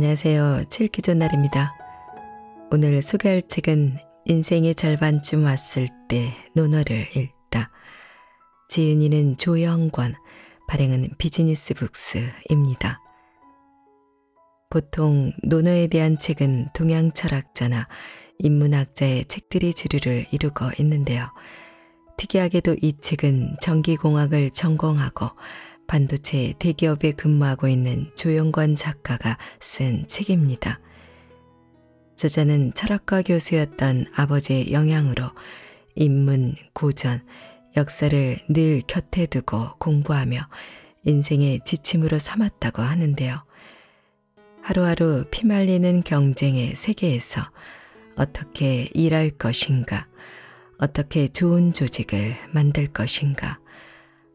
안녕하세요. 칠기존 날입니다. 오늘 소개할 책은 인생의 절반쯤 왔을 때 논어를 읽다. 지은이는 조영권, 발행은 비즈니스 북스입니다. 보통 논어에 대한 책은 동양 철학자나 인문학자의 책들이 주류를 이루고 있는데요. 특이하게도 이 책은 전기공학을 전공하고 반도체 대기업에 근무하고 있는 조영권 작가가 쓴 책입니다. 저자는 철학과 교수였던 아버지의 영향으로 인문, 고전, 역사를 늘 곁에 두고 공부하며 인생의 지침으로 삼았다고 하는데요. 하루하루 피말리는 경쟁의 세계에서 어떻게 일할 것인가, 어떻게 좋은 조직을 만들 것인가,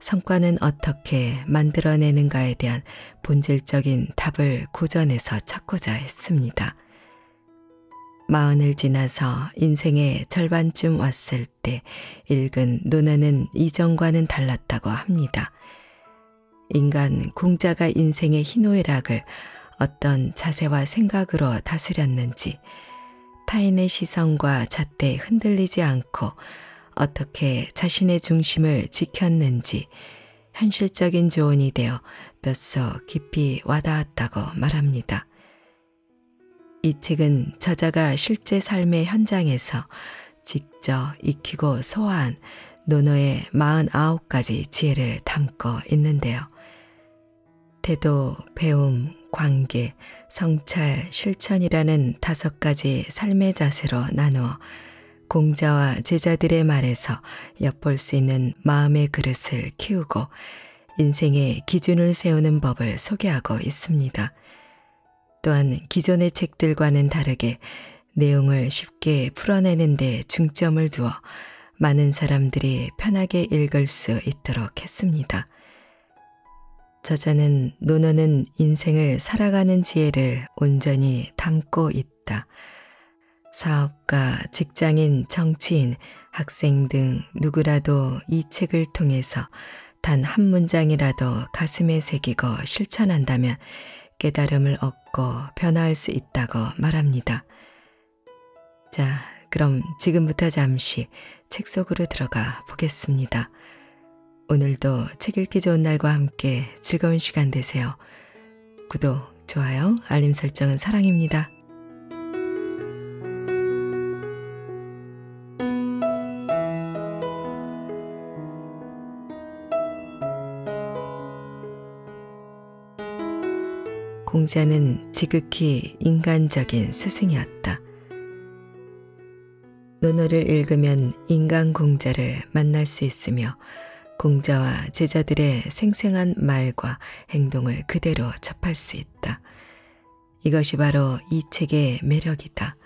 성과는 어떻게 만들어내는가에 대한 본질적인 답을 고전에서 찾고자 했습니다. 마흔을 지나서 인생의 절반쯤 왔을 때 읽은 논어는 이전과는 달랐다고 합니다. 인간 공자가 인생의 희노애락을 어떤 자세와 생각으로 다스렸는지, 타인의 시선과 잣대에 흔들리지 않고 어떻게 자신의 중심을 지켰는지 현실적인 조언이 되어 뼛속 깊이 와닿았다고 말합니다. 이 책은 저자가 실제 삶의 현장에서 직접 익히고 소화한 논어의 49가지 지혜를 담고 있는데요. 태도, 배움, 관계, 성찰, 실천이라는 다섯 가지 삶의 자세로 나누어 공자와 제자들의 말에서 엿볼 수 있는 마음의 그릇을 키우고 인생의 기준을 세우는 법을 소개하고 있습니다. 또한 기존의 책들과는 다르게 내용을 쉽게 풀어내는 데 중점을 두어 많은 사람들이 편하게 읽을 수 있도록 했습니다. 저자는 논어는 인생을 살아가는 지혜를 온전히 담고 있다. 사업가, 직장인, 정치인, 학생 등 누구라도 이 책을 통해서 단한 문장이라도 가슴에 새기고 실천한다면 깨달음을 얻고 변화할 수 있다고 말합니다. 자, 그럼 지금부터 잠시 책 속으로 들어가 보겠습니다. 오늘도 책 읽기 좋은 날과 함께 즐거운 시간 되세요. 구독, 좋아요, 알림 설정은 사랑입니다. 공자는 지극히 인간적인 스승이었다. 논어를 읽으면 인간 공자를 만날 수 있으며 공자와 제자들의 생생한 말과 행동을 그대로 접할 수 있다. 이것이 바로 이 책의 매력이다.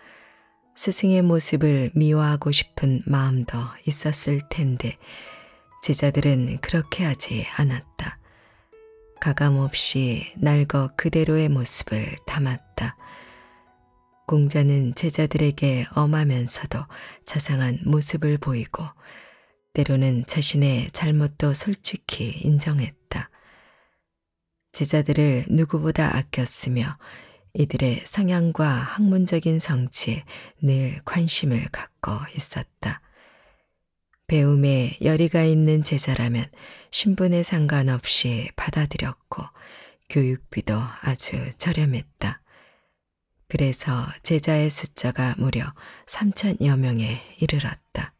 스승의 모습을 미워하고 싶은 마음도 있었을 텐데 제자들은 그렇게 하지 않았다. 가감없이 날거 그대로의 모습을 담았다. 공자는 제자들에게 엄하면서도 자상한 모습을 보이고 때로는 자신의 잘못도 솔직히 인정했다. 제자들을 누구보다 아꼈으며 이들의 성향과 학문적인 성취에 늘 관심을 갖고 있었다. 배움에 열의가 있는 제자라면 신분에 상관없이 받아들였고 교육비도 아주 저렴했다. 그래서 제자의 숫자가 무려 3천여 명에 이르렀다.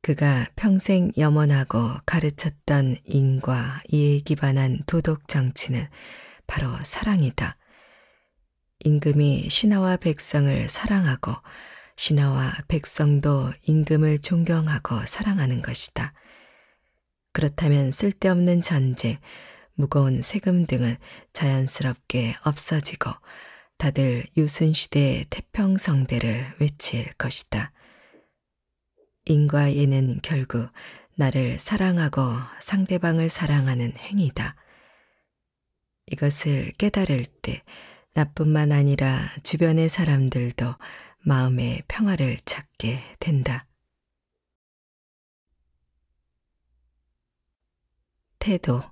그가 평생 염원하고 가르쳤던 인과 이에 기반한 도덕 정치는 바로 사랑이다. 임금이 신하와 백성을 사랑하고 신하와 백성도 임금을 존경하고 사랑하는 것이다. 그렇다면 쓸데없는 전제, 무거운 세금 등은 자연스럽게 없어지고 다들 유순시대의 태평성대를 외칠 것이다. 인과 예는 결국 나를 사랑하고 상대방을 사랑하는 행위다. 이것을 깨달을 때 나뿐만 아니라 주변의 사람들도 마음의 평화를 찾게 된다. 태도.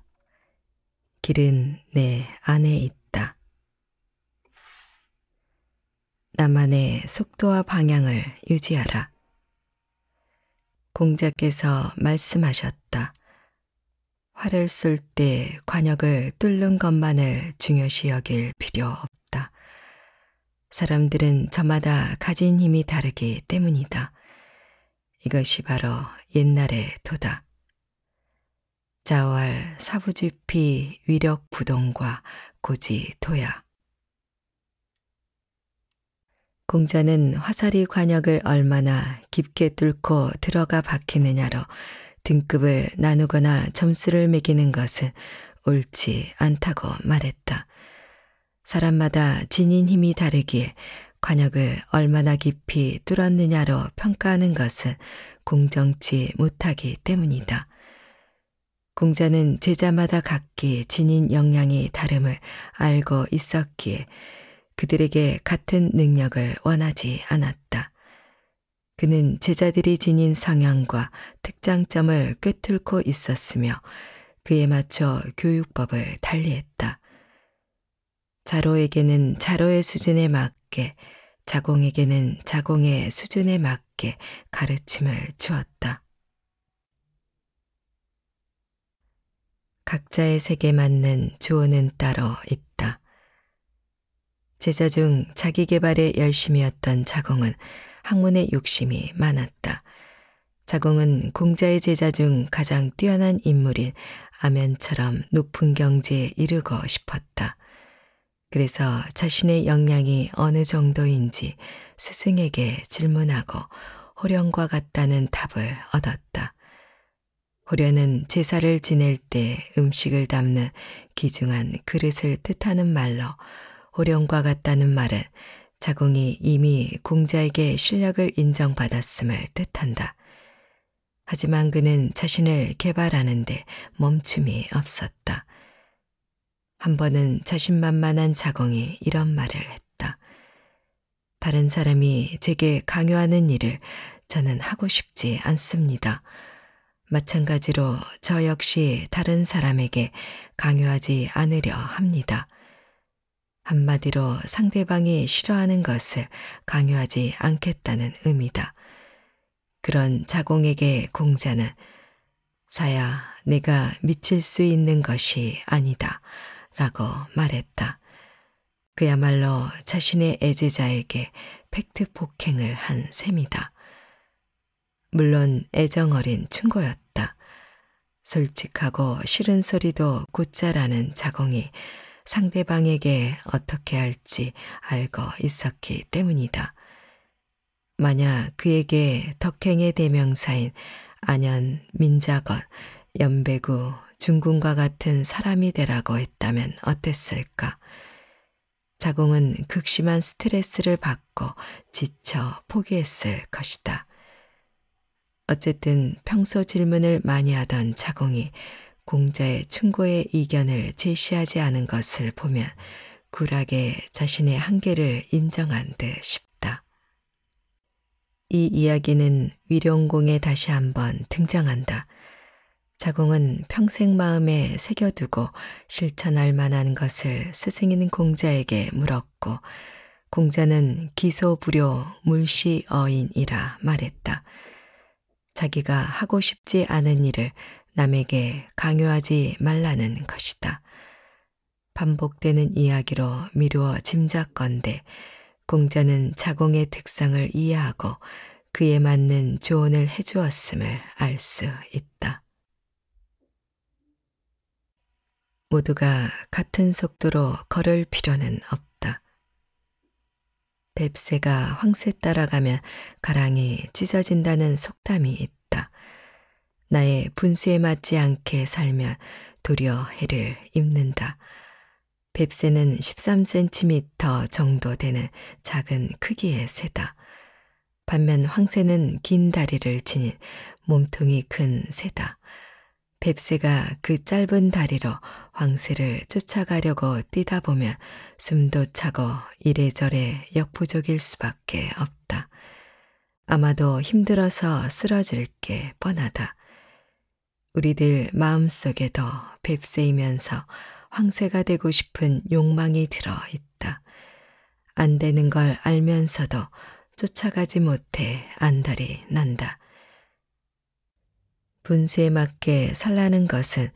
길은 내 안에 있다. 나만의 속도와 방향을 유지하라. 공자께서 말씀하셨다. 활을 쏠때 관역을 뚫는 것만을 중요시 여길 필요 없다. 사람들은 저마다 가진 힘이 다르기 때문이다. 이것이 바로 옛날의 도다. 자활 사부주피 위력 부동과 고지 도야. 공자는 화살이 관역을 얼마나 깊게 뚫고 들어가 박히느냐로 등급을 나누거나 점수를 매기는 것은 옳지 않다고 말했다. 사람마다 지닌 힘이 다르기에 관역을 얼마나 깊이 뚫었느냐로 평가하는 것은 공정치 못하기 때문이다. 공자는 제자마다 각기 지닌 역량이 다름을 알고 있었기에 그들에게 같은 능력을 원하지 않았다. 그는 제자들이 지닌 성향과 특장점을 꿰뚫고 있었으며 그에 맞춰 교육법을 달리했다. 자로에게는 자로의 수준에 맞게, 자공에게는 자공의 수준에 맞게 가르침을 주었다. 각자의 색에 맞는 조언은 따로 있다. 제자 중 자기 개발에 열심이었던 자공은 학문의 욕심이 많았다. 자공은 공자의 제자 중 가장 뛰어난 인물인 아면처럼 높은 경지에 이르고 싶었다. 그래서 자신의 역량이 어느 정도인지 스승에게 질문하고 호령과 같다는 답을 얻었다. 호련은 제사를 지낼 때 음식을 담는 귀중한 그릇을 뜻하는 말로 호령과 같다는 말은 자공이 이미 공자에게 실력을 인정받았음을 뜻한다. 하지만 그는 자신을 개발하는데 멈춤이 없었다. 한 번은 자신만만한 자공이 이런 말을 했다. 다른 사람이 제게 강요하는 일을 저는 하고 싶지 않습니다. 마찬가지로 저 역시 다른 사람에게 강요하지 않으려 합니다. 한마디로 상대방이 싫어하는 것을 강요하지 않겠다는 의미다. 그런 자공에게 공자는 사야 내가 미칠 수 있는 것이 아니다 라고 말했다. 그야말로 자신의 애제자에게 팩트 폭행을 한 셈이다. 물론 애정 어린 충고였다. 솔직하고 싫은 소리도 곧잘하는 자공이 상대방에게 어떻게 할지 알고 있었기 때문이다. 만약 그에게 덕행의 대명사인 안연, 민자건, 연배구, 중군과 같은 사람이 되라고 했다면 어땠을까? 자공은 극심한 스트레스를 받고 지쳐 포기했을 것이다. 어쨌든 평소 질문을 많이 하던 자공이 공자의 충고의 이견을 제시하지 않은 것을 보면 굴하게 자신의 한계를 인정한 듯 싶다. 이 이야기는 위령공에 다시 한번 등장한다. 자공은 평생 마음에 새겨두고 실천할 만한 것을 스승인 공자에게 물었고, 공자는 기소부료 물시어인이라 말했다. 자기가 하고 싶지 않은 일을 남에게 강요하지 말라는 것이다. 반복되는 이야기로 미루어 짐작건대 공자는 자공의 특성을 이해하고 그에 맞는 조언을 해주었음을 알 수 있다. 모두가 같은 속도로 걸을 필요는 없다. 뱁새가 황새 따라가면 가랑이 찢어진다는 속담이 있다. 나의 분수에 맞지 않게 살면 도리어 해를 입는다. 뱁새는 13cm 정도 되는 작은 크기의 새다. 반면 황새는 긴 다리를 지닌 몸통이 큰 새다. 뱁새가 그 짧은 다리로 황새를 쫓아가려고 뛰다 보면 숨도 차고 이래저래 역부족일 수밖에 없다. 아마도 힘들어서 쓰러질 게 뻔하다. 우리들 마음속에도 뱁새이면서 황새가 되고 싶은 욕망이 들어 있다. 안 되는 걸 알면서도 쫓아가지 못해 안달이 난다. 분수에 맞게 살라는 것은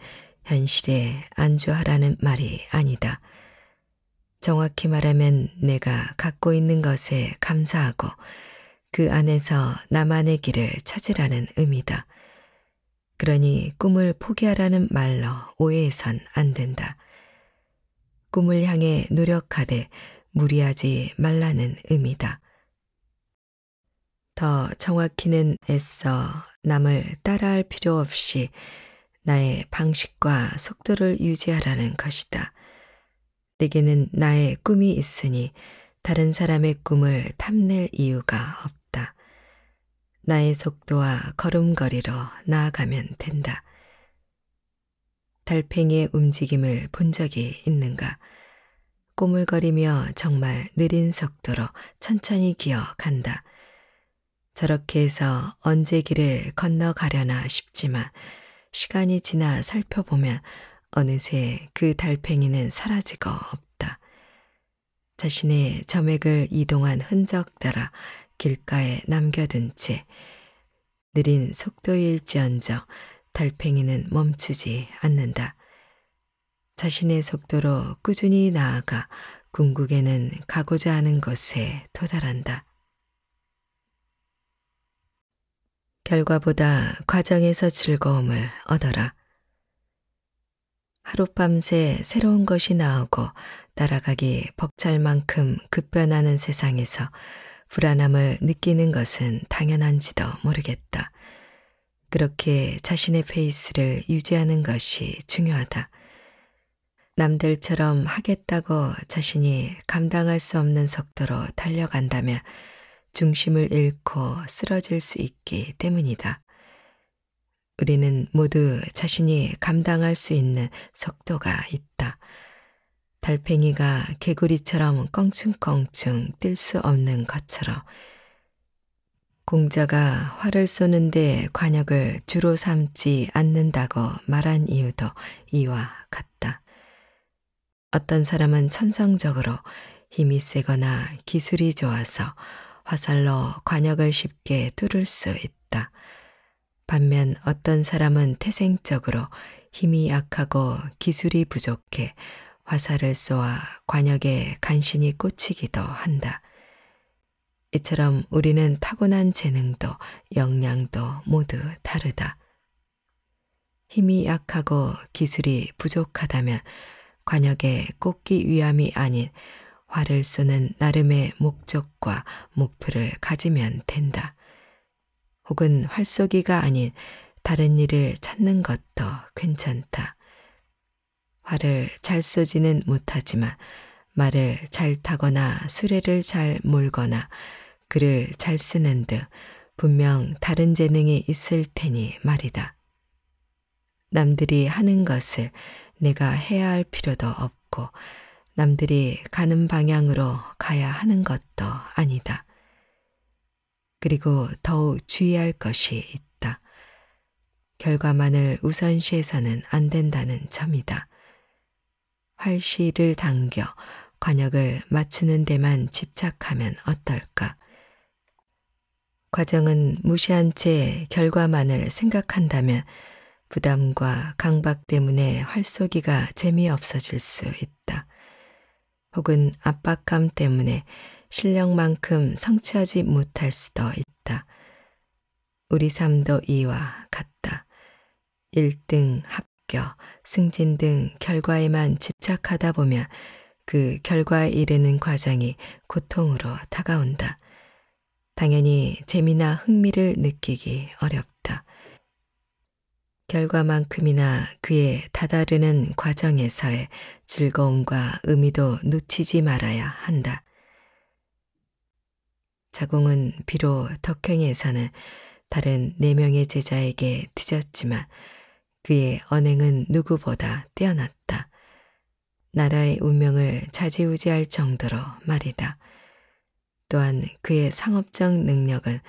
현실에 안주하라는 말이 아니다. 정확히 말하면 내가 갖고 있는 것에 감사하고 그 안에서 나만의 길을 찾으라는 의미다. 그러니 꿈을 포기하라는 말로 오해해선 안 된다. 꿈을 향해 노력하되 무리하지 말라는 의미다. 더 정확히는 애써 남을 따라할 필요 없이 나의 방식과 속도를 유지하라는 것이다. 내게는 나의 꿈이 있으니 다른 사람의 꿈을 탐낼 이유가 없다. 나의 속도와 걸음걸이로 나아가면 된다. 달팽이의 움직임을 본 적이 있는가? 꼬물거리며 정말 느린 속도로 천천히 기어간다. 저렇게 해서 언제 길을 건너가려나 싶지만 시간이 지나 살펴보면 어느새 그 달팽이는 사라지고 없다. 자신의 점액을 이동한 흔적 따라 길가에 남겨둔 채 느린 속도일지언정 달팽이는 멈추지 않는다. 자신의 속도로 꾸준히 나아가 궁극에는 가고자 하는 곳에 도달한다. 결과보다 과정에서 즐거움을 얻어라. 하룻밤새 새로운 것이 나오고 따라가기 벅찰 만큼 급변하는 세상에서 불안함을 느끼는 것은 당연한지도 모르겠다. 그렇게 자신의 페이스를 유지하는 것이 중요하다. 남들처럼 하겠다고 자신이 감당할 수 없는 속도로 달려간다면 중심을 잃고 쓰러질 수 있기 때문이다. 우리는 모두 자신이 감당할 수 있는 속도가 있다. 달팽이가 개구리처럼 껑충껑충 뛸 수 없는 것처럼 공자가 활을 쏘는데 관역을 주로 삼지 않는다고 말한 이유도 이와 같다. 어떤 사람은 천성적으로 힘이 세거나 기술이 좋아서 화살로 관역을 쉽게 뚫을 수 있다. 반면 어떤 사람은 태생적으로 힘이 약하고 기술이 부족해 화살을 쏘아 관역에 간신히 꽂히기도 한다. 이처럼 우리는 타고난 재능도 역량도 모두 다르다. 힘이 약하고 기술이 부족하다면 관역에 꽂기 위함이 아닌 화를 쏘는 나름의 목적과 목표를 가지면 된다. 혹은 활쏘기가 아닌 다른 일을 찾는 것도 괜찮다. 활을 잘 쏘지는 못하지만 말을 잘 타거나 수레를 잘 몰거나 글을 잘 쓰는 등 분명 다른 재능이 있을 테니 말이다. 남들이 하는 것을 내가 해야 할 필요도 없고 남들이 가는 방향으로 가야 하는 것도 아니다. 그리고 더욱 주의할 것이 있다. 결과만을 우선시해서는 안 된다는 점이다. 활시를 당겨 관역을 맞추는 데만 집착하면 어떨까? 과정은 무시한 채 결과만을 생각한다면 부담과 강박 때문에 활쏘기가 재미없어질 수 있다. 혹은 압박감 때문에 실력만큼 성취하지 못할 수도 있다. 우리 삶도 이와 같다. 1등, 합격, 승진 등 결과에만 집착하다 보면 그 결과에 이르는 과정이 고통으로 다가온다. 당연히 재미나 흥미를 느끼기 어렵다. 결과만큼이나 그에 다다르는 과정에서의 즐거움과 의미도 놓치지 말아야 한다. 자공은 비록 덕행에서는 다른 네 명의 제자에게 뒤졌지만 그의 언행은 누구보다 뛰어났다. 나라의 운명을 자지우지할 정도로 말이다. 또한 그의 상업적 능력은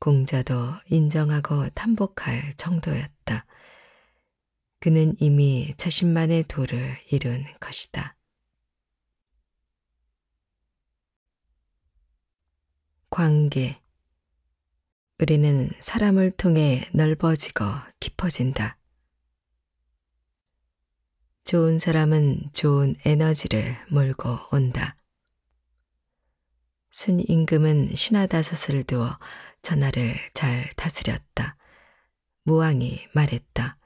공자도 인정하고 탐복할 정도였다. 그는 이미 자신만의 도를 이룬 것이다. 관계. 우리는 사람을 통해 넓어지고 깊어진다. 좋은 사람은 좋은 에너지를 몰고 온다. 순임금은 신하다섯을 두어 전하를 잘 다스렸다. 무왕이 말했다.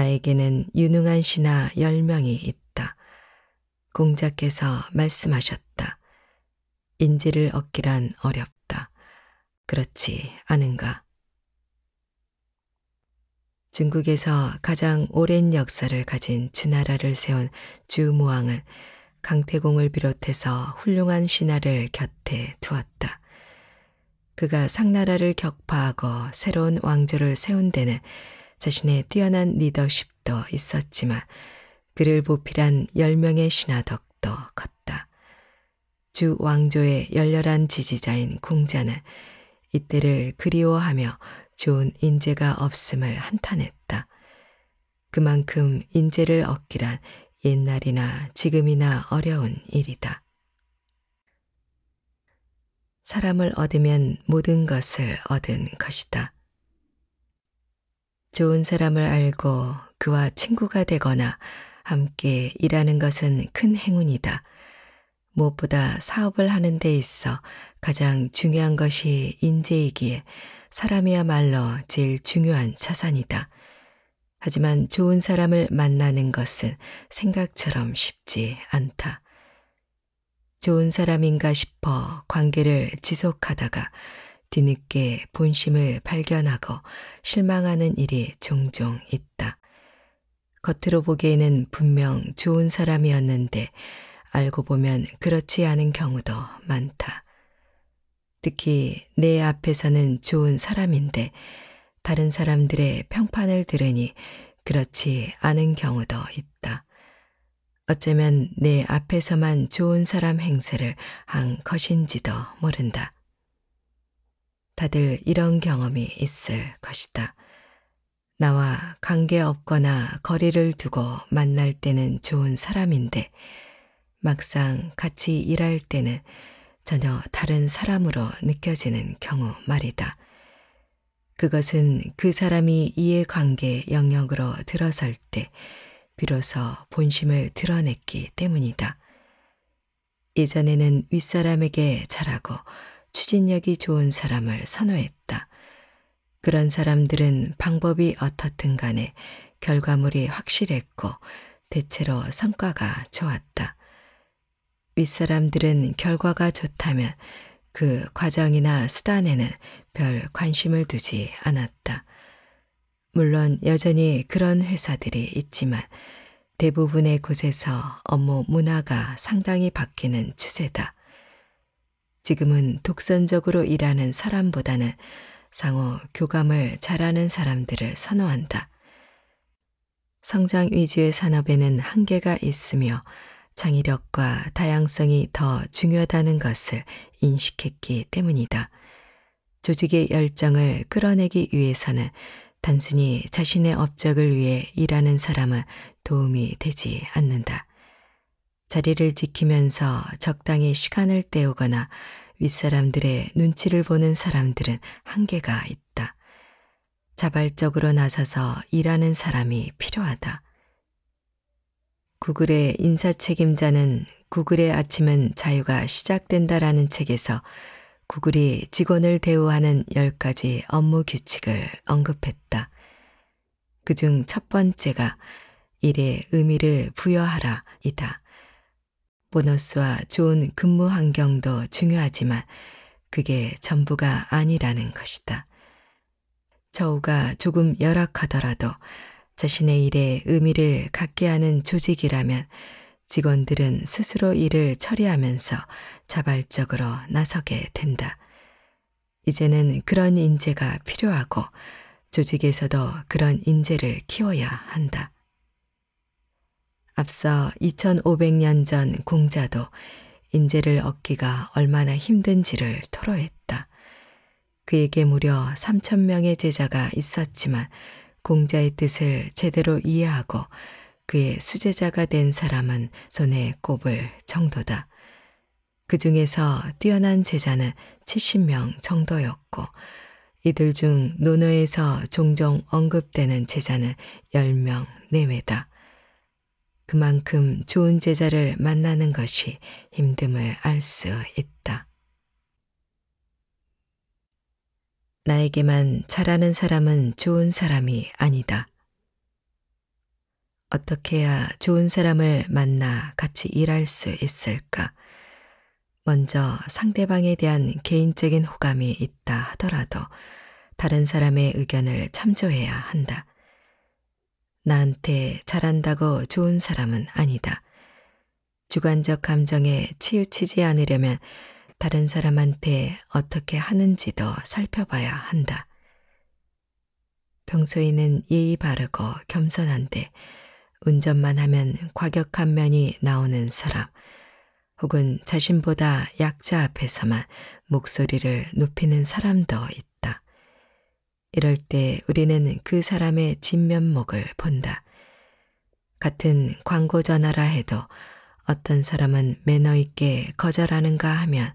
나에게는 유능한 신하 열 명이 있다. 공자께서 말씀하셨다. 인지를 얻기란 어렵다. 그렇지 않은가? 중국에서 가장 오랜 역사를 가진 주나라를 세운 주무왕은 강태공을 비롯해서 훌륭한 신하를 곁에 두었다. 그가 상나라를 격파하고 새로운 왕조를 세운 데는 자신의 뛰어난 리더십도 있었지만 그를 보필한 열명의 신하 덕도 컸다. 주 왕조의 열렬한 지지자인 공자는 이때를 그리워하며 좋은 인재가 없음을 한탄했다. 그만큼 인재를 얻기란 옛날이나 지금이나 어려운 일이다. 사람을 얻으면 모든 것을 얻은 것이다. 좋은 사람을 알고 그와 친구가 되거나 함께 일하는 것은 큰 행운이다. 무엇보다 사업을 하는 데 있어 가장 중요한 것이 인재이기에 사람이야말로 제일 중요한 자산이다. 하지만 좋은 사람을 만나는 것은 생각처럼 쉽지 않다. 좋은 사람인가 싶어 관계를 지속하다가 뒤늦게 본심을 발견하고 실망하는 일이 종종 있다. 겉으로 보기에는 분명 좋은 사람이었는데 알고 보면 그렇지 않은 경우도 많다. 특히 내 앞에서는 좋은 사람인데 다른 사람들의 평판을 들으니 그렇지 않은 경우도 있다. 어쩌면 내 앞에서만 좋은 사람 행세를 한 것인지도 모른다. 다들 이런 경험이 있을 것이다. 나와 관계 없거나 거리를 두고 만날 때는 좋은 사람인데 막상 같이 일할 때는 전혀 다른 사람으로 느껴지는 경우 말이다. 그것은 그 사람이 이해관계 영역으로 들어설 때 비로소 본심을 드러냈기 때문이다. 예전에는 윗사람에게 잘하고 추진력이 좋은 사람을 선호했다. 그런 사람들은 방법이 어떻든 간에 결과물이 확실했고 대체로 성과가 좋았다. 윗사람들은 결과가 좋다면 그 과정이나 수단에는 별 관심을 두지 않았다. 물론 여전히 그런 회사들이 있지만 대부분의 곳에서 업무 문화가 상당히 바뀌는 추세다. 지금은 독선적으로 일하는 사람보다는 상호 교감을 잘하는 사람들을 선호한다. 성장 위주의 산업에는 한계가 있으며 창의력과 다양성이 더 중요하다는 것을 인식했기 때문이다. 조직의 열정을 끌어내기 위해서는 단순히 자신의 업적을 위해 일하는 사람은 도움이 되지 않는다. 자리를 지키면서 적당히 시간을 때우거나 윗사람들의 눈치를 보는 사람들은 한계가 있다. 자발적으로 나서서 일하는 사람이 필요하다. 구글의 인사 책임자는 구글의 아침은 자유가 시작된다라는 책에서 구글이 직원을 대우하는 10가지 업무 규칙을 언급했다. 그중 첫 번째가 일에 의미를 부여하라 이다. 보너스와 좋은 근무 환경도 중요하지만 그게 전부가 아니라는 것이다. 저우가 조금 열악하더라도 자신의 일에 의미를 갖게 하는 조직이라면 직원들은 스스로 일을 처리하면서 자발적으로 나서게 된다. 이제는 그런 인재가 필요하고 조직에서도 그런 인재를 키워야 한다. 앞서 2500년 전 공자도 인재를 얻기가 얼마나 힘든지를 토로했다. 그에게 무려 3천명의 제자가 있었지만 공자의 뜻을 제대로 이해하고 그의 수제자가 된 사람은 손에 꼽을 정도다. 그 중에서 뛰어난 제자는 70명 정도였고 이들 중 논어에서 종종 언급되는 제자는 10명 내외다. 그만큼 좋은 제자를 만나는 것이 힘듦을 알 수 있다. 나에게만 잘하는 사람은 좋은 사람이 아니다. 어떻게 해야 좋은 사람을 만나 같이 일할 수 있을까? 먼저 상대방에 대한 개인적인 호감이 있다 하더라도 다른 사람의 의견을 참조해야 한다. 나한테 잘한다고 좋은 사람은 아니다. 주관적 감정에 치우치지 않으려면 다른 사람한테 어떻게 하는지도 살펴봐야 한다. 평소에는 예의 바르고 겸손한데 운전만 하면 과격한 면이 나오는 사람, 혹은 자신보다 약자 앞에서만 목소리를 높이는 사람도 있다. 이럴 때 우리는 그 사람의 진면목을 본다. 같은 광고 전화라 해도 어떤 사람은 매너 있게 거절하는가 하면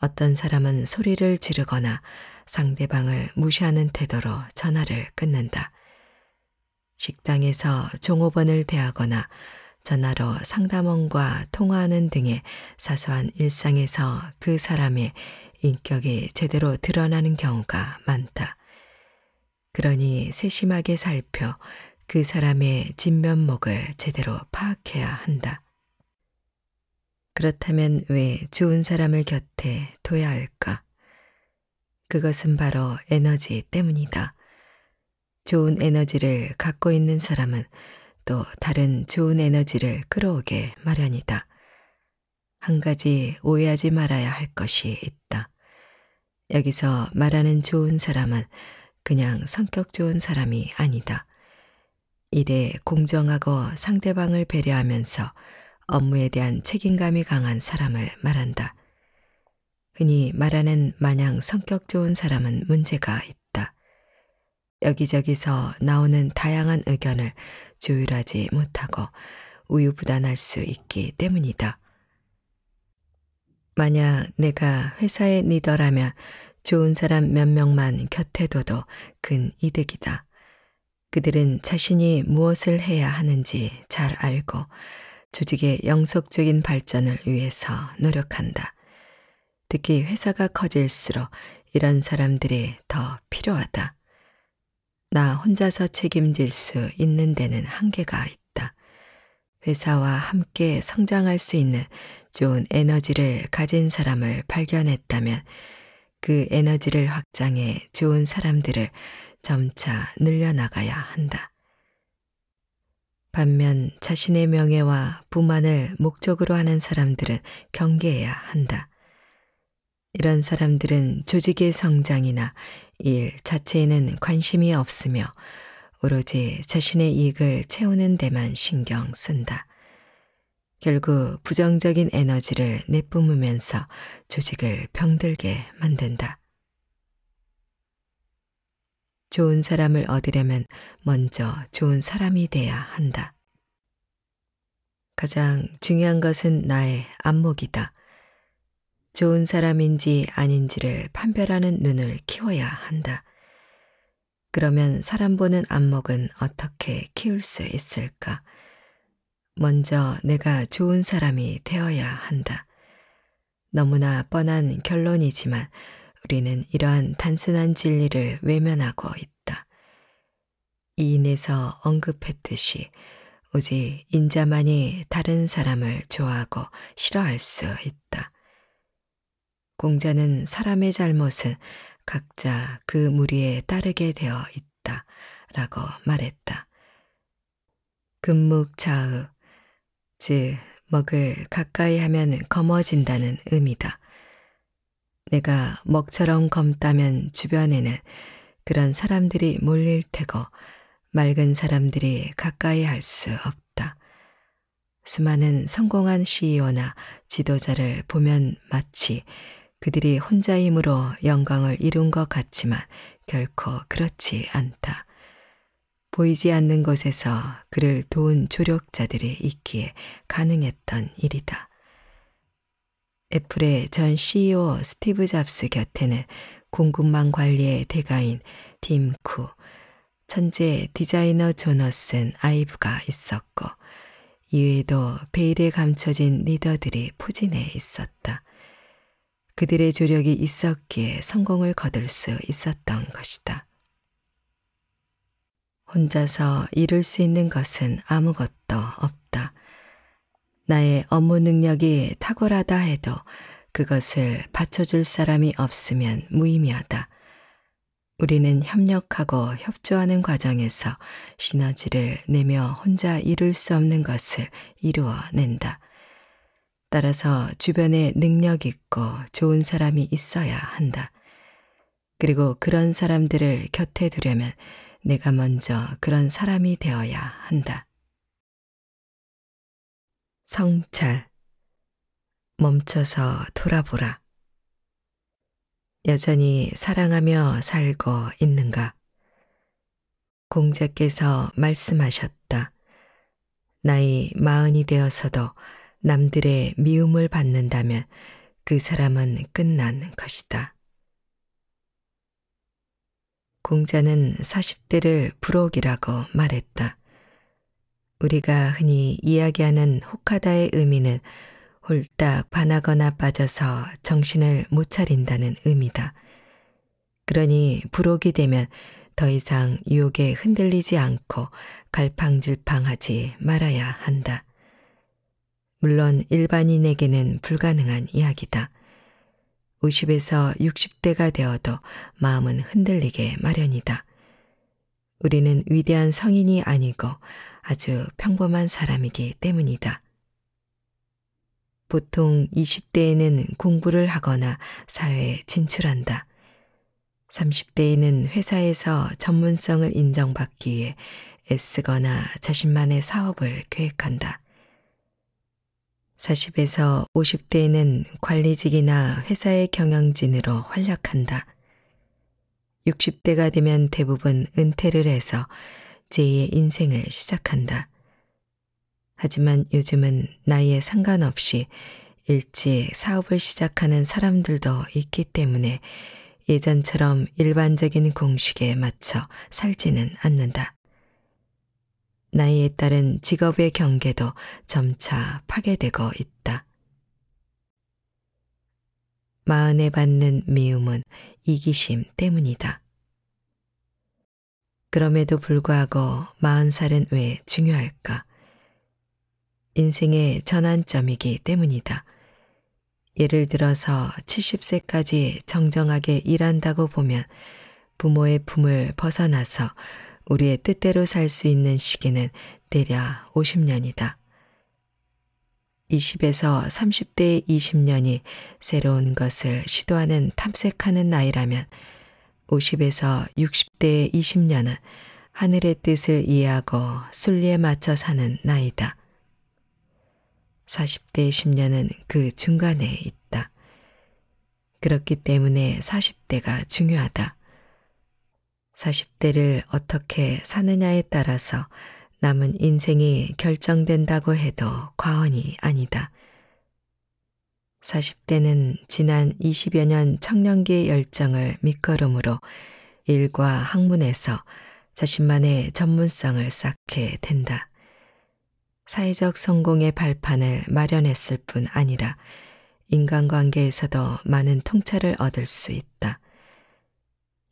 어떤 사람은 소리를 지르거나 상대방을 무시하는 태도로 전화를 끊는다. 식당에서 종업원을 대하거나 전화로 상담원과 통화하는 등의 사소한 일상에서 그 사람의 인격이 제대로 드러나는 경우가 많다. 그러니 세심하게 살펴 그 사람의 진면목을 제대로 파악해야 한다. 그렇다면 왜 좋은 사람을 곁에 둬야 할까? 그것은 바로 에너지 때문이다. 좋은 에너지를 갖고 있는 사람은 또 다른 좋은 에너지를 끌어오게 마련이다. 한 가지 오해하지 말아야 할 것이 있다. 여기서 말하는 좋은 사람은 그냥 성격 좋은 사람이 아니다. 일에 공정하고 상대방을 배려하면서 업무에 대한 책임감이 강한 사람을 말한다. 흔히 말하는 마냥 성격 좋은 사람은 문제가 있다. 여기저기서 나오는 다양한 의견을 조율하지 못하고 우유부단할 수 있기 때문이다. 만약 내가 회사의 리더라면 좋은 사람 몇 명만 곁에 둬도 큰 이득이다. 그들은 자신이 무엇을 해야 하는지 잘 알고 조직의 영속적인 발전을 위해서 노력한다. 특히 회사가 커질수록 이런 사람들이 더 필요하다. 나 혼자서 책임질 수 있는 데는 한계가 있다. 회사와 함께 성장할 수 있는 좋은 에너지를 가진 사람을 발견했다면 그 에너지를 확장해 좋은 사람들을 점차 늘려나가야 한다. 반면 자신의 명예와 부만을 목적으로 하는 사람들은 경계해야 한다. 이런 사람들은 조직의 성장이나 일 자체에는 관심이 없으며 오로지 자신의 이익을 채우는 데만 신경 쓴다. 결국 부정적인 에너지를 내뿜으면서 조직을 병들게 만든다. 좋은 사람을 얻으려면 먼저 좋은 사람이 돼야 한다. 가장 중요한 것은 나의 안목이다. 좋은 사람인지 아닌지를 판별하는 눈을 키워야 한다. 그러면 사람 보는 안목은 어떻게 키울 수 있을까? 먼저 내가 좋은 사람이 되어야 한다. 너무나 뻔한 결론이지만 우리는 이러한 단순한 진리를 외면하고 있다. 이인에서 언급했듯이 오직 인자만이 다른 사람을 좋아하고 싫어할 수 있다. 공자는 사람의 잘못은 각자 그 무리에 따르게 되어 있다. 라고 말했다. 금묵자의, 즉, 먹을 가까이 하면 검어진다는 의미다. 내가 먹처럼 검다면 주변에는 그런 사람들이 몰릴 테고 맑은 사람들이 가까이 할 수 없다. 수많은 성공한 CEO나 지도자를 보면 마치 그들이 혼자 힘으로 영광을 이룬 것 같지만 결코 그렇지 않다. 보이지 않는 곳에서 그를 도운 조력자들이 있기에 가능했던 일이다. 애플의 전 CEO 스티브 잡스 곁에는 공급망 관리의 대가인 팀 쿠, 천재 디자이너 조너슨 아이브가 있었고 이외에도 베일에 감춰진 리더들이 포진해 있었다. 그들의 조력이 있었기에 성공을 거둘 수 있었던 것이다. 혼자서 이룰 수 있는 것은 아무것도 없다. 나의 업무 능력이 탁월하다 해도 그것을 받쳐줄 사람이 없으면 무의미하다. 우리는 협력하고 협조하는 과정에서 시너지를 내며 혼자 이룰 수 없는 것을 이루어낸다. 따라서 주변에 능력 있고 좋은 사람이 있어야 한다. 그리고 그런 사람들을 곁에 두려면 내가 먼저 그런 사람이 되어야 한다. 성찰. 멈춰서 돌아보라. 여전히 사랑하며 살고 있는가? 공자께서 말씀하셨다. 나이 마흔이 되어서도 남들의 미움을 받는다면 그 사람은 끝난 것이다. 공자는 40대를 불혹이라고 말했다. 우리가 흔히 이야기하는 호카다의 의미는 홀딱 반하거나 빠져서 정신을 못 차린다는 의미다. 그러니 불혹이 되면 더 이상 유혹에 흔들리지 않고 갈팡질팡하지 말아야 한다. 물론 일반인에게는 불가능한 이야기다. 50에서 60대가 되어도 마음은 흔들리게 마련이다. 우리는 위대한 성인이 아니고 아주 평범한 사람이기 때문이다. 보통 20대에는 공부를 하거나 사회에 진출한다. 30대에는 회사에서 전문성을 인정받기 위해 애쓰거나 자신만의 사업을 계획한다. 40에서 50대에는 관리직이나 회사의 경영진으로 활약한다. 60대가 되면 대부분 은퇴를 해서 제2의 인생을 시작한다. 하지만 요즘은 나이에 상관없이 일찍 사업을 시작하는 사람들도 있기 때문에 예전처럼 일반적인 공식에 맞춰 살지는 않는다. 나이에 따른 직업의 경계도 점차 파괴되고 있다. 마흔에 받는 미움은 이기심 때문이다. 그럼에도 불구하고 마흔 살은 왜 중요할까? 인생의 전환점이기 때문이다. 예를 들어서 70세까지 정정하게 일한다고 보면 부모의 품을 벗어나서 우리의 뜻대로 살수 있는 시기는 대략 50년이다. 20에서 30대의 20년이 새로운 것을 시도하는 탐색하는 나이라면 50에서 60대의 20년은 하늘의 뜻을 이해하고 순리에 맞춰 사는 나이다. 40대 10년은 그 중간에 있다. 그렇기 때문에 40대가 중요하다. 40대를 어떻게 사느냐에 따라서 남은 인생이 결정된다고 해도 과언이 아니다. 40대는 지난 20여 년 청년기의 열정을 밑거름으로 일과 학문에서 자신만의 전문성을 쌓게 된다. 사회적 성공의 발판을 마련했을 뿐 아니라 인간관계에서도 많은 통찰을 얻을 수 있다.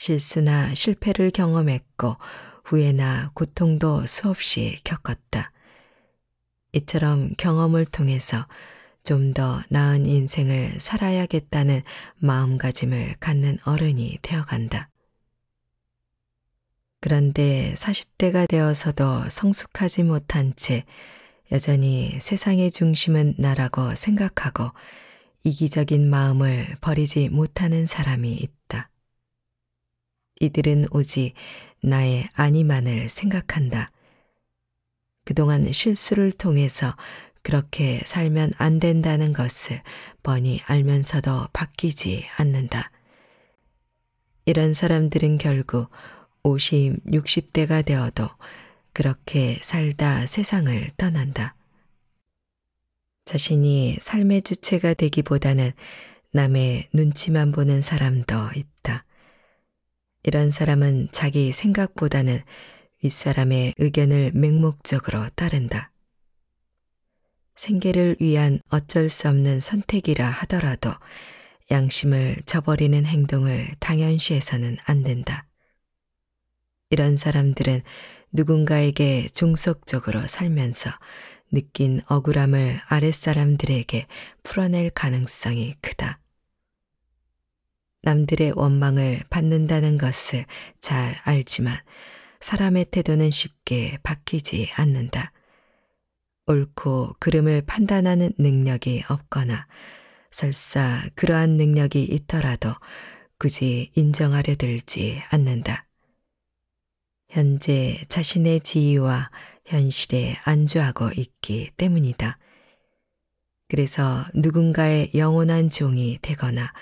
실수나 실패를 경험했고 후회나 고통도 수없이 겪었다. 이처럼 경험을 통해서 좀 더 나은 인생을 살아야겠다는 마음가짐을 갖는 어른이 되어간다. 그런데 40대가 되어서도 성숙하지 못한 채 여전히 세상의 중심은 나라고 생각하고 이기적인 마음을 버리지 못하는 사람이 있다. 이들은 오직 나의 아니만을 생각한다. 그동안 실수를 통해서 그렇게 살면 안 된다는 것을 뻔히 알면서도 바뀌지 않는다. 이런 사람들은 결국 50, 60대가 되어도 그렇게 살다 세상을 떠난다. 자신이 삶의 주체가 되기보다는 남의 눈치만 보는 사람도 있다. 이런 사람은 자기 생각보다는 윗사람의 의견을 맹목적으로 따른다. 생계를 위한 어쩔 수 없는 선택이라 하더라도 양심을 저버리는 행동을 당연시해서는 안 된다. 이런 사람들은 누군가에게 종속적으로 살면서 느낀 억울함을 아랫사람들에게 풀어낼 가능성이 크다. 남들의 원망을 받는다는 것을 잘 알지만 사람의 태도는 쉽게 바뀌지 않는다. 옳고 그름을 판단하는 능력이 없거나 설사 그러한 능력이 있더라도 굳이 인정하려 들지 않는다. 현재 자신의 지위와 현실에 안주하고 있기 때문이다. 그래서 누군가의 영원한 종이 되거나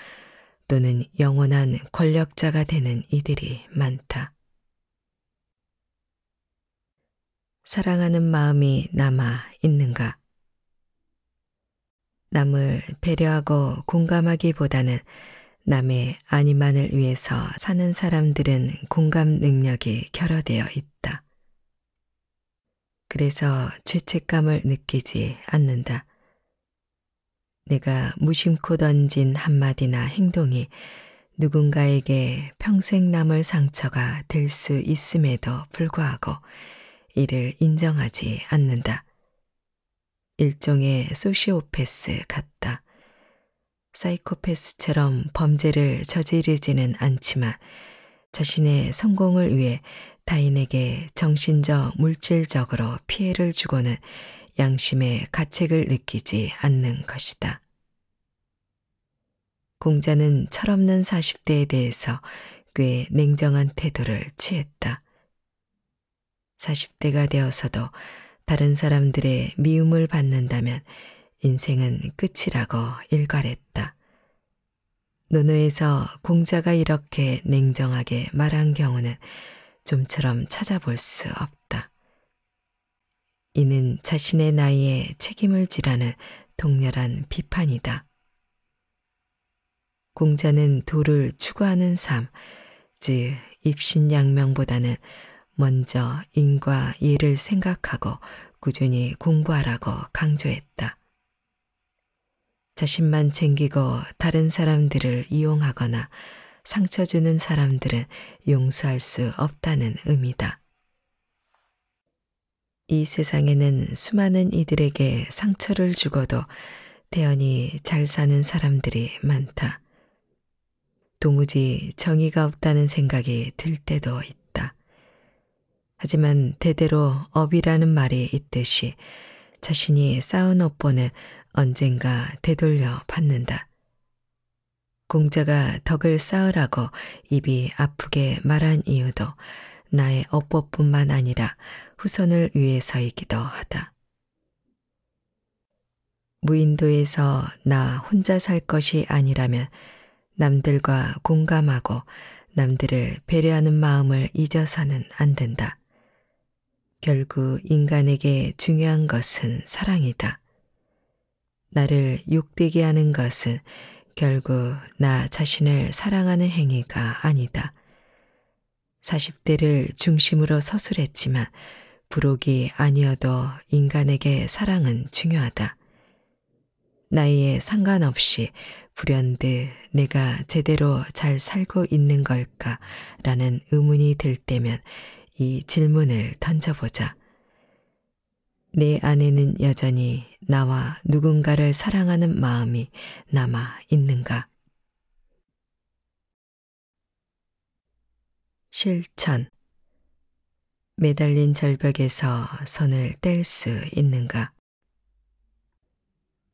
또는 영원한 권력자가 되는 이들이 많다. 사랑하는 마음이 남아 있는가? 남을 배려하고 공감하기보다는 남의 아니만을 위해서 사는 사람들은 공감 능력이 결여되어 있다. 그래서 죄책감을 느끼지 않는다. 내가 무심코 던진 한마디나 행동이 누군가에게 평생 남을 상처가 될 수 있음에도 불구하고 이를 인정하지 않는다. 일종의 소시오패스 같다. 사이코패스처럼 범죄를 저지르지는 않지만 자신의 성공을 위해 타인에게 정신적, 물질적으로 피해를 주고는 양심의 가책을 느끼지 않는 것이다. 공자는 철없는 40대에 대해서 꽤 냉정한 태도를 취했다. 40대가 되어서도 다른 사람들의 미움을 받는다면 인생은 끝이라고 일괄했다. 논어에서 공자가 이렇게 냉정하게 말한 경우는 좀처럼 찾아볼 수 없다. 이는 자신의 나이에 책임을 지라는 동렬한 비판이다. 공자는 도를 추구하는 삶, 즉 입신양명보다는 먼저 인과 예를 생각하고 꾸준히 공부하라고 강조했다. 자신만 챙기고 다른 사람들을 이용하거나 상처 주는 사람들은 용서할 수 없다는 의미다. 이 세상에는 수많은 이들에게 상처를 주고도 태연히 잘 사는 사람들이 많다. 도무지 정의가 없다는 생각이 들 때도 있다. 하지만 대대로 업이라는 말이 있듯이 자신이 쌓은 업보는 언젠가 되돌려 받는다. 공자가 덕을 쌓으라고 입이 아프게 말한 이유도 나의 업보뿐만 아니라 후손을 위해서이기도 하다. 무인도에서 나 혼자 살 것이 아니라면 남들과 공감하고 남들을 배려하는 마음을 잊어서는 안 된다. 결국 인간에게 중요한 것은 사랑이다. 나를 욕되게 하는 것은 결국 나 자신을 사랑하는 행위가 아니다. 40대를 중심으로 서술했지만 부록이 아니어도 인간에게 사랑은 중요하다. 나이에 상관없이 불현듯 내가 제대로 잘 살고 있는 걸까? 라는 의문이 들 때면 이 질문을 던져보자. 내 안에는 여전히 나와 누군가를 사랑하는 마음이 남아 있는가? 실천. 매달린 절벽에서 손을 뗄 수 있는가?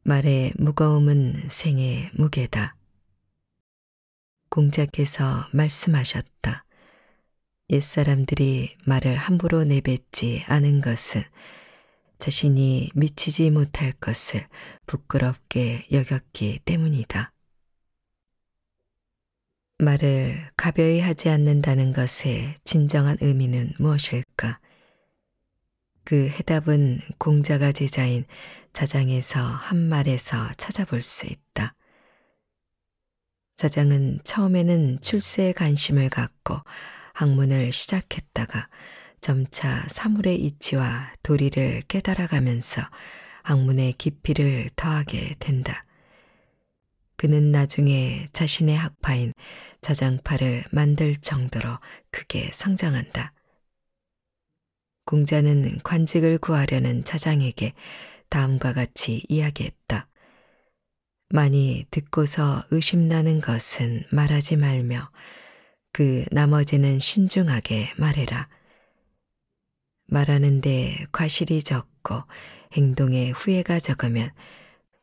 말의 무거움은 생의 무게다. 공자께서 말씀하셨다. 옛사람들이 말을 함부로 내뱉지 않은 것은 자신이 미치지 못할 것을 부끄럽게 여겼기 때문이다. 말을 가벼이 하지 않는다는 것의 진정한 의미는 무엇일까? 그 해답은 공자가 제자인 자장에서 한 말에서 찾아볼 수 있다. 자장은 처음에는 출세에 관심을 갖고 학문을 시작했다가 점차 사물의 이치와 도리를 깨달아가면서 학문의 깊이를 더하게 된다. 그는 나중에 자신의 학파인 자장파를 만들 정도로 크게 성장한다. 공자는 관직을 구하려는 자장에게 다음과 같이 이야기했다. 많이 듣고서 의심나는 것은 말하지 말며 그 나머지는 신중하게 말해라. 말하는데 과실이 적고 행동에 후회가 적으면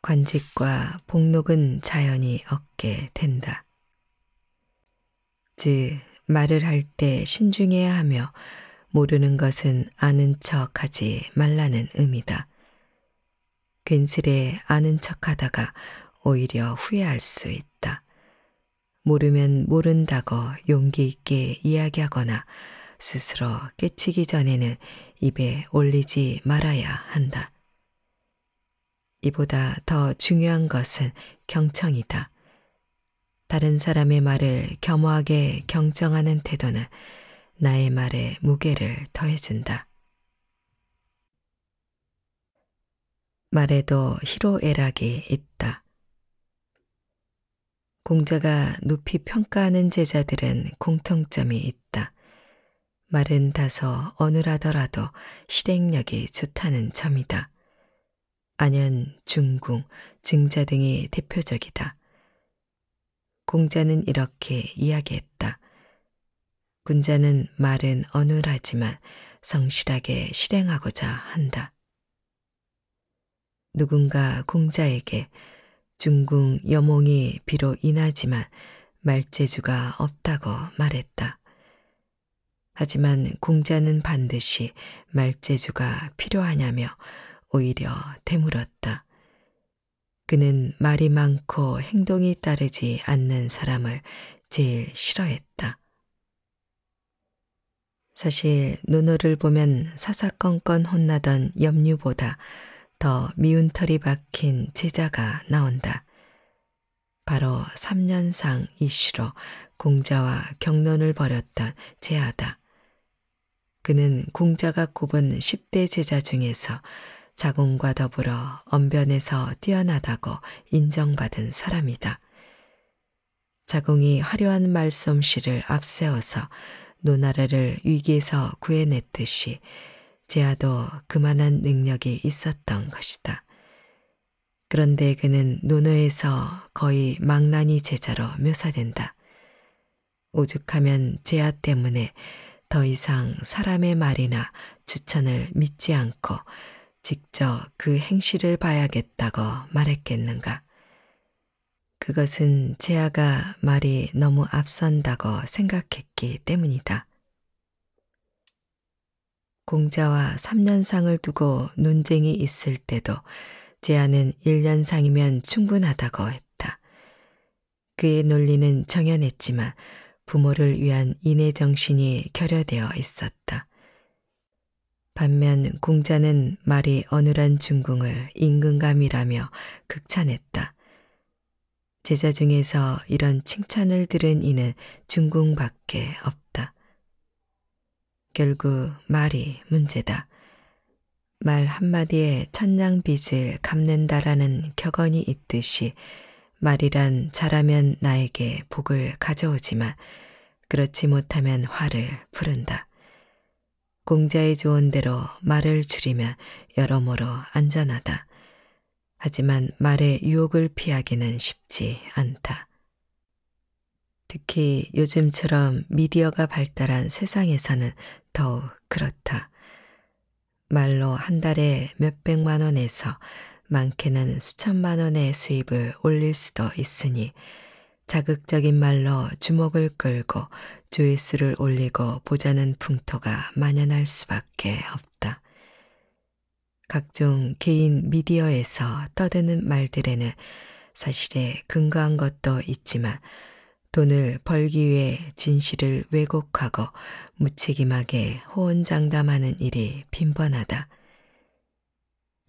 관직과 복록은 자연히 얻게 된다. 즉, 말을 할 때 신중해야 하며 모르는 것은 아는 척 하지 말라는 의미다. 괜스레 아는 척 하다가 오히려 후회할 수 있다. 모르면 모른다고 용기 있게 이야기하거나 스스로 깨치기 전에는 입에 올리지 말아야 한다. 이보다 더 중요한 것은 경청이다. 다른 사람의 말을 겸허하게 경청하는 태도는 나의 말에 무게를 더해준다. 말에도 희로애락이 있다. 공자가 높이 평가하는 제자들은 공통점이 있다. 말은 다소 어눌하더라도 실행력이 좋다는 점이다. 안연, 중궁, 증자 등이 대표적이다. 공자는 이렇게 이야기했다. 군자는 말은 어눌하지만 성실하게 실행하고자 한다. 누군가 공자에게 중궁 여몽이 비록 인하지만 말재주가 없다고 말했다. 하지만 공자는 반드시 말재주가 필요하냐며 오히려 되물었다. 그는 말이 많고 행동이 따르지 않는 사람을 제일 싫어했다. 사실 논어를 보면 사사건건 혼나던 염류보다 더 미운 털이 박힌 제자가 나온다. 바로 3년상 이슈로 공자와 경론을 벌였던 제하다. 그는 공자가 꼽은 10대 제자 중에서 자공과 더불어 언변에서 뛰어나다고 인정받은 사람이다. 자공이 화려한 말솜씨를 앞세워서 노나라를 위기에서 구해냈듯이 제아도 그만한 능력이 있었던 것이다. 그런데 그는 논어에서 거의 망나니 제자로 묘사된다. 오죽하면 제아 때문에 더 이상 사람의 말이나 추천을 믿지 않고 직접 그 행실을 봐야겠다고 말했겠는가. 그것은 제아가 말이 너무 앞선다고 생각했기 때문이다. 공자와 3년상을 두고 논쟁이 있을 때도 제아는 1년상이면 충분하다고 했다. 그의 논리는 정연했지만 부모를 위한 인애 정신이 결여되어 있었다. 반면 공자는 말이 어눌한 중궁을 임금감이라며 극찬했다. 제자 중에서 이런 칭찬을 들은 이는 중궁밖에 없다. 결국 말이 문제다. 말 한마디에 천냥 빚을 갚는다라는 격언이 있듯이 말이란 잘하면 나에게 복을 가져오지만 그렇지 못하면 화를 부른다. 공자의 조언대로 말을 줄이면 여러모로 안전하다. 하지만 말의 유혹을 피하기는 쉽지 않다. 특히 요즘처럼 미디어가 발달한 세상에서는 더욱 그렇다. 말로 한 달에 몇백만 원에서 많게는 수천만 원의 수입을 올릴 수도 있으니 자극적인 말로 주목을 끌고 조회수를 올리고 보자는 풍토가 만연할 수밖에 없다. 각종 개인 미디어에서 떠드는 말들에는 사실에 근거한 것도 있지만 돈을 벌기 위해 진실을 왜곡하고 무책임하게 호언장담하는 일이 빈번하다.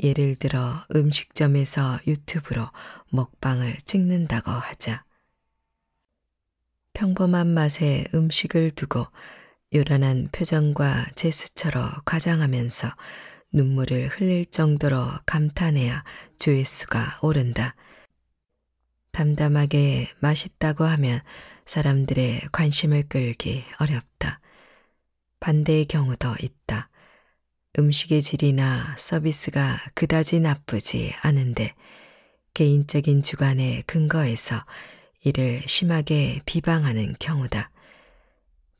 예를 들어 음식점에서 유튜브로 먹방을 찍는다고 하자. 평범한 맛의 음식을 두고 요란한 표정과 제스처로 과장하면서 눈물을 흘릴 정도로 감탄해야 조회수가 오른다. 담담하게 맛있다고 하면 사람들의 관심을 끌기 어렵다. 반대의 경우도 있다. 음식의 질이나 서비스가 그다지 나쁘지 않은데 개인적인 주관에 근거해서 이를 심하게 비방하는 경우다.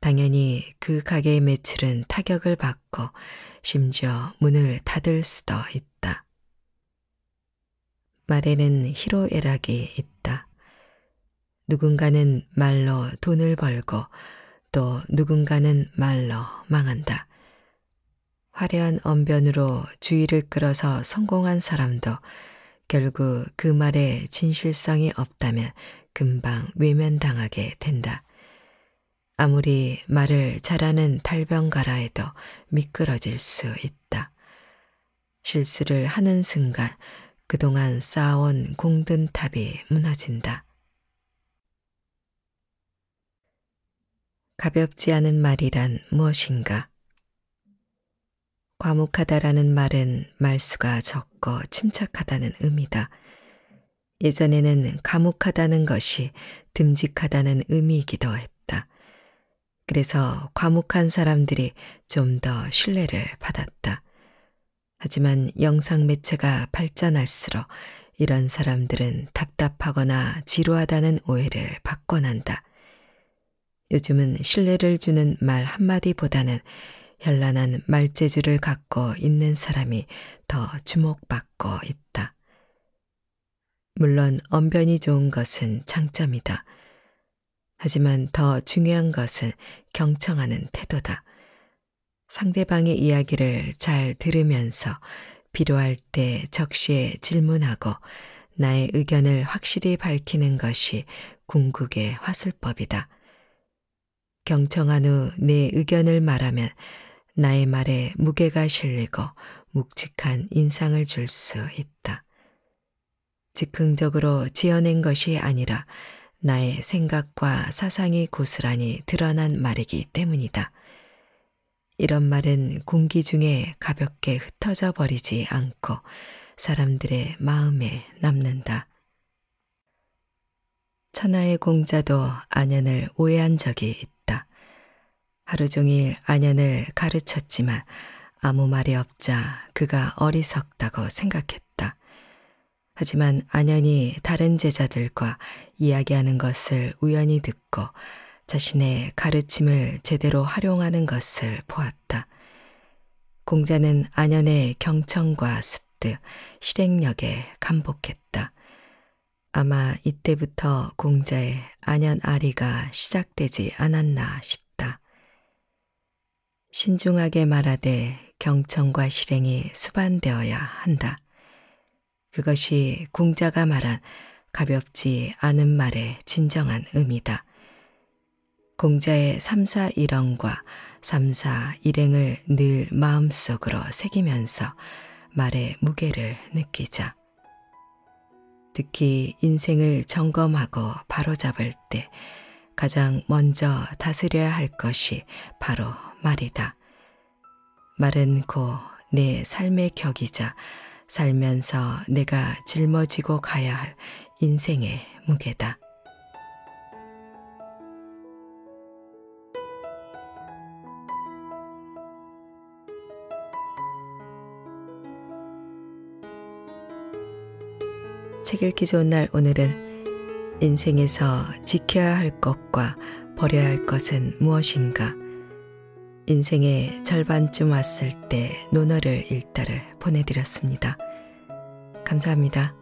당연히 그 가게의 매출은 타격을 받고 심지어 문을 닫을 수도 있다. 말에는 희로애락이 있다. 누군가는 말로 돈을 벌고 또 누군가는 말로 망한다. 화려한 언변으로 주의를 끌어서 성공한 사람도 결국 그 말에 진실성이 없다면 금방 외면당하게 된다. 아무리 말을 잘하는 달병가라 해도 미끄러질 수 있다. 실수를 하는 순간 그동안 쌓아온 공든탑이 무너진다. 가볍지 않은 말이란 무엇인가? 과묵하다라는 말은 말수가 적고 침착하다는 의미다. 예전에는 과묵하다는 것이 듬직하다는 의미이기도 했다. 그래서 과묵한 사람들이 좀 더 신뢰를 받았다. 하지만 영상 매체가 발전할수록 이런 사람들은 답답하거나 지루하다는 오해를 받곤 한다. 요즘은 신뢰를 주는 말 한마디보다는 현란한 말재주를 갖고 있는 사람이 더 주목받고 있다. 물론 언변이 좋은 것은 장점이다. 하지만 더 중요한 것은 경청하는 태도다. 상대방의 이야기를 잘 들으면서 필요할 때 적시에 질문하고 나의 의견을 확실히 밝히는 것이 궁극의 화술법이다. 경청한 후 내 의견을 말하면 나의 말에 무게가 실리고 묵직한 인상을 줄 수 있다. 즉흥적으로 지어낸 것이 아니라 나의 생각과 사상이 고스란히 드러난 말이기 때문이다. 이런 말은 공기 중에 가볍게 흩어져 버리지 않고 사람들의 마음에 남는다. 천하의 공자도 안연을 오해한 적이 있다. 하루 종일 안연을 가르쳤지만 아무 말이 없자 그가 어리석다고 생각했다. 하지만 안연이 다른 제자들과 이야기하는 것을 우연히 듣고 자신의 가르침을 제대로 활용하는 것을 보았다. 공자는 안연의 경청과 습득, 실행력에 감복했다. 아마 이때부터 공자의 안연아리가 시작되지 않았나 싶다. 신중하게 말하되 경청과 실행이 수반되어야 한다. 그것이 공자가 말한 가볍지 않은 말의 진정한 의미다. 공자의 삼사 일언과 삼사 일행을 늘 마음속으로 새기면서 말의 무게를 느끼자. 특히 인생을 점검하고 바로잡을 때 가장 먼저 다스려야 할 것이 바로 말이다. 말은 곧 내 삶의 격이자 살면서 내가 짊어지고 가야 할 인생의 무게다. 책 읽기 좋은 날 오늘은 인생에서 지켜야 할 것과 버려야 할 것은 무엇인가? 인생의 절반쯤 왔을 때 논어를 일다를 보내드렸습니다. 감사합니다.